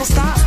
people stop.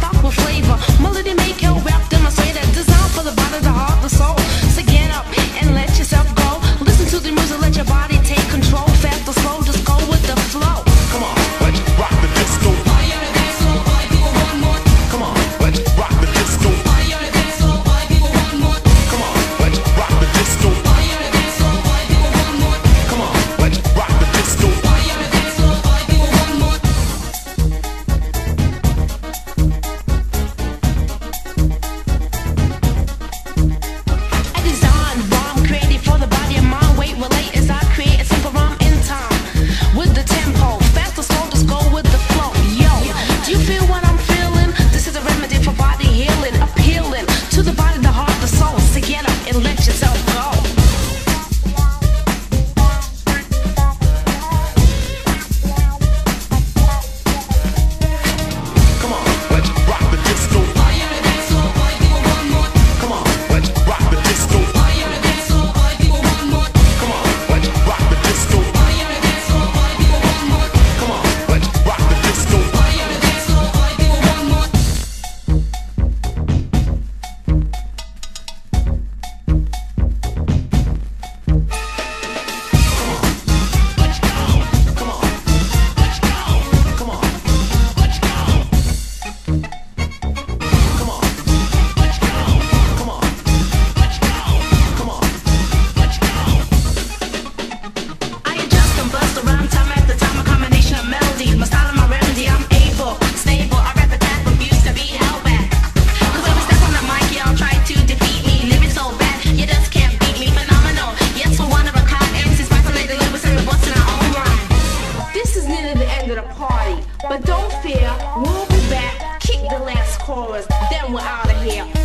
But don't fear, we'll be back. Kick the last chorus, then we're out of here.